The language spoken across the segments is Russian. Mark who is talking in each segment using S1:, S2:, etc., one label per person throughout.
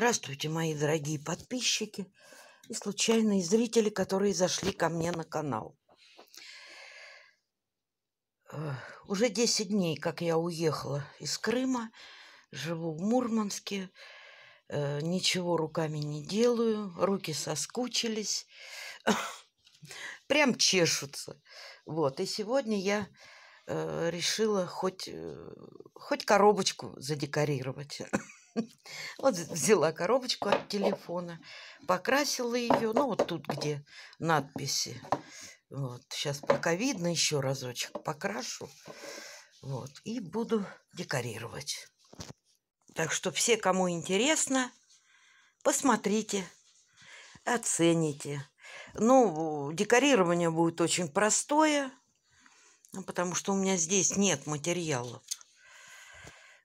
S1: Здравствуйте, мои дорогие подписчики и случайные зрители, которые зашли ко мне на канал. Э, уже 10 дней, как я уехала из Крыма, живу в Мурманске, э, ничего руками не делаю, руки соскучились, прям чешутся. Вот, и сегодня я э, решила хоть, хоть коробочку задекорировать. Вот взяла коробочку от телефона, покрасила ее, ну вот тут, где надписи. Вот, сейчас пока видно, еще разочек покрашу. Вот, и буду декорировать. Так что все, кому интересно, посмотрите, оцените. Ну, декорирование будет очень простое, ну, потому что у меня здесь нет материалов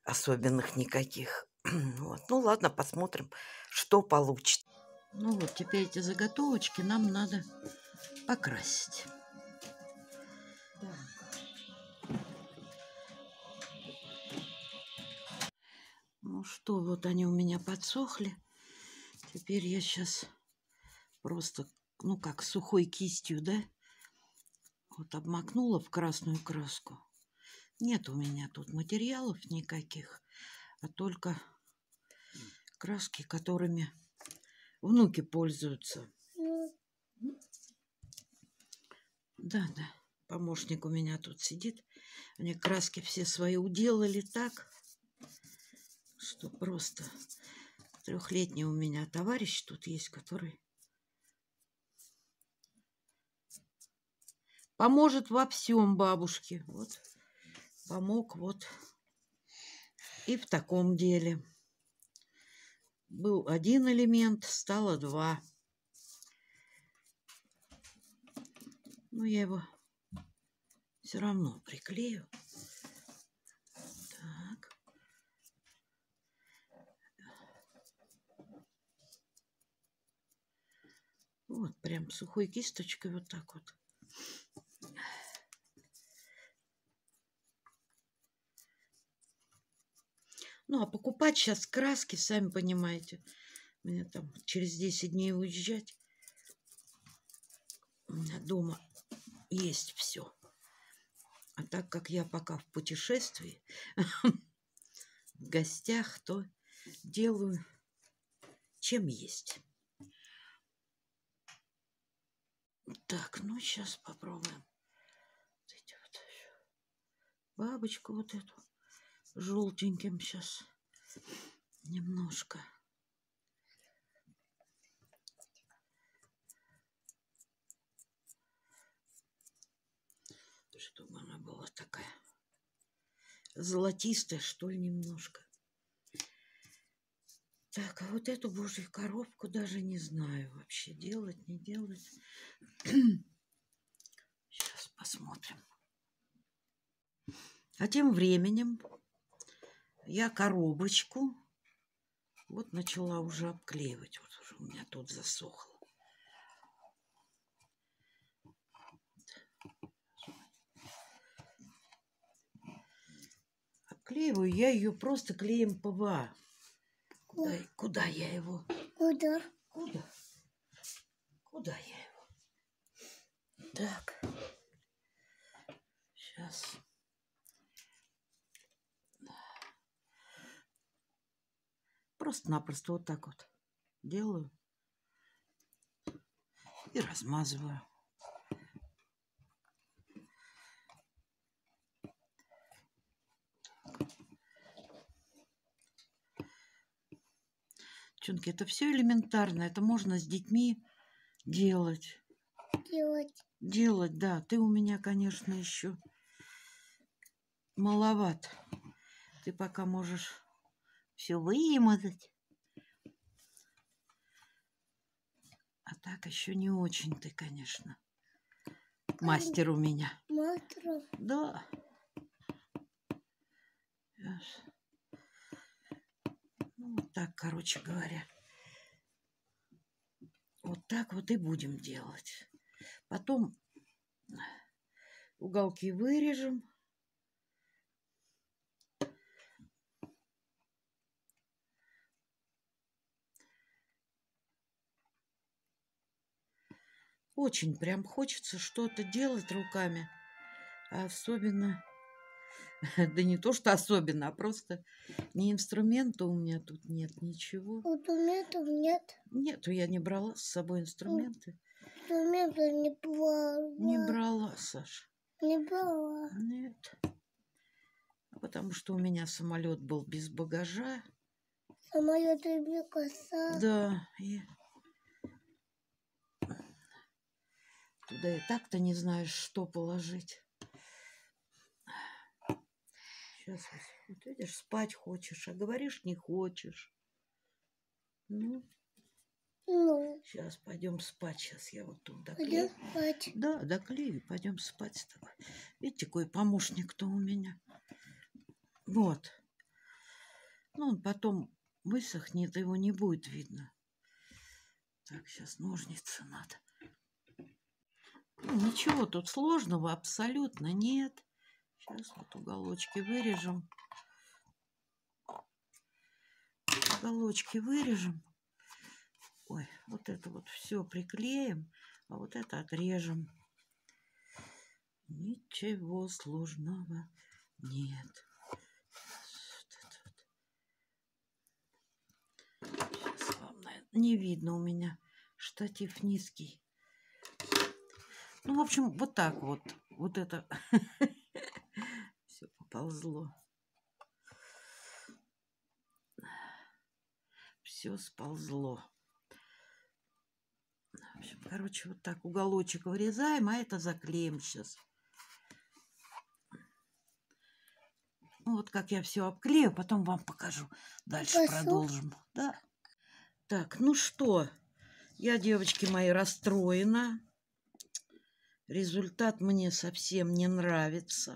S1: особенных никаких. Вот. Ну ладно, посмотрим, что получится. Ну вот, теперь эти заготовочки нам надо покрасить. Ну что, вот они у меня подсохли. Теперь я сейчас просто, ну как, сухой кистью, да, вот обмакнула в красную краску. Нет у меня тут материалов никаких, а только краски, которыми внуки пользуются. Да, да, помощник у меня тут сидит. Они краски все свои уделали так, что просто трехлетний у меня товарищ тут есть, который поможет во всем бабушке. Вот, помог вот и в таком деле был один элемент, стало два. Но я его все равно приклею. Так. Вот, прям сухой кисточкой вот так вот. Ну, а покупать сейчас краски, сами понимаете. Мне там через 10 дней уезжать. У меня дома есть все. А так как я пока в путешествии, в гостях, то делаю, чем есть. Так, ну сейчас попробуем. Вот бабочку вот эту желтеньким сейчас немножко. Чтобы она была такая золотистая, что ли, немножко. Так, а вот эту божью коробку даже не знаю вообще, делать, не делать. Сейчас посмотрим. А тем временем я коробочку вот начала уже обклеивать. Вот уже у меня тут засохло. Обклеиваю я ее просто клеем ПВА. Куда, куда я его?
S2: Куда?
S1: Куда? Куда я его? Так. Сейчас. Просто-напросто вот так вот делаю и размазываю. Девчонки, это все элементарно. Это можно с детьми делать.
S2: Делать.
S1: Делать, да. Ты у меня, конечно, еще маловат. Ты пока можешь все вымазать. А так еще не очень ты, конечно. Мастер у меня.
S2: Мастер?
S1: Да. Сейчас. Ну, вот так, короче говоря. Вот так вот и будем делать. Потом уголки вырежем. Очень прям хочется что-то делать руками. А особенно, да не то, что особенно, а просто не инструмента у меня тут нет, ничего.
S2: Инструментов нет.
S1: Нету, я не брала с собой инструменты.
S2: Инструментов не брала.
S1: Не брала, Саш.
S2: Не брала.
S1: Нет. Потому что у меня самолет был без багажа.
S2: Самолет без коса.
S1: Да, и туда и так-то не знаешь, что положить. Сейчас, вот видишь, спать хочешь, а говоришь, не хочешь. Ну,
S2: Ну,
S1: сейчас пойдем спать. Сейчас я вот тут
S2: пойдем
S1: доклею.
S2: спать.
S1: Да, доклею, пойдем спать с тобой. Видите, какой помощник-то у меня. Вот. Ну, он потом высохнет, его не будет видно. Так, сейчас ножницы надо. Ну, ничего тут сложного абсолютно нет. Сейчас вот уголочки вырежем. Уголочки вырежем. Ой, вот это вот все приклеим, а вот это отрежем. Ничего сложного нет. Сейчас вам, не видно у меня. Штатив низкий. Ну, в общем, вот так вот. Вот это все поползло. Все сползло. В общем, короче, вот так уголочек вырезаем, а это заклеим сейчас. Ну, вот как я все обклею, потом вам покажу. Дальше
S2: Хорошо.
S1: продолжим. Да. Так, ну что, я, девочки мои, расстроена. Результат мне совсем не нравится.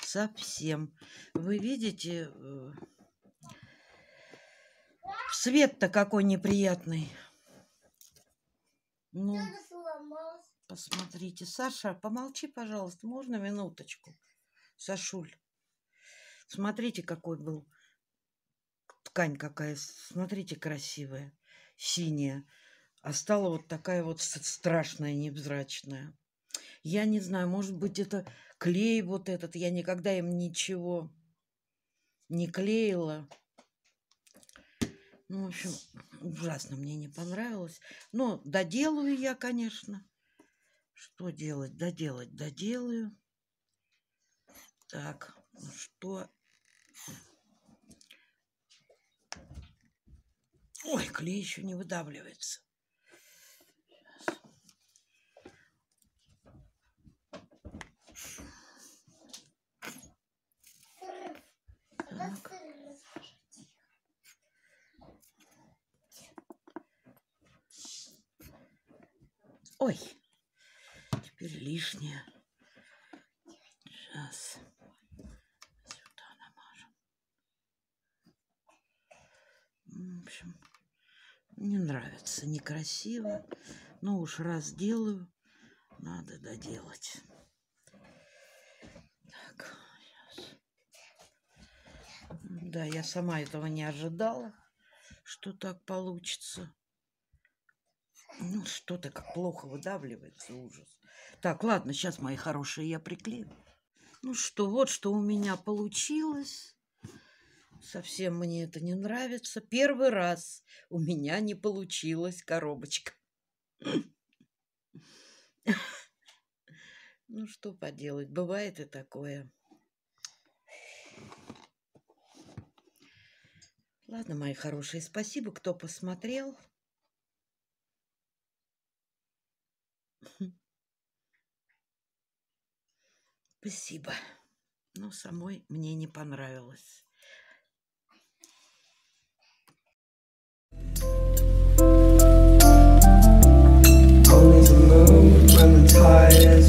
S1: Совсем. Вы видите, э, свет-то какой неприятный. Ну, посмотрите. Саша, помолчи, пожалуйста, можно минуточку? Сашуль, смотрите, какой был. Ткань какая, смотрите, красивая, синяя. А стала вот такая вот страшная, невзрачная. Я не знаю, может быть, это клей вот этот. Я никогда им ничего не клеила. Ну, в общем, ужасно мне не понравилось. Но доделаю я, конечно. Что делать? Доделать, доделаю. Так, что? Ой, клей еще не выдавливается. Ой, теперь лишнее. Сейчас. Сюда намажем. В общем, не нравится, некрасиво. Но уж раз делаю, надо доделать. Так, сейчас. Да, я сама этого не ожидала, что так получится. Ну, что-то как плохо выдавливается, ужас. Так, ладно, сейчас, мои хорошие, я приклею. Ну что, вот что у меня получилось. Совсем мне это не нравится. Первый раз у меня не получилась коробочка. Ну, что поделать, бывает и такое. Ладно, мои хорошие, спасибо, кто посмотрел. Спасибо. Но самой мне не понравилось. Always alone when tired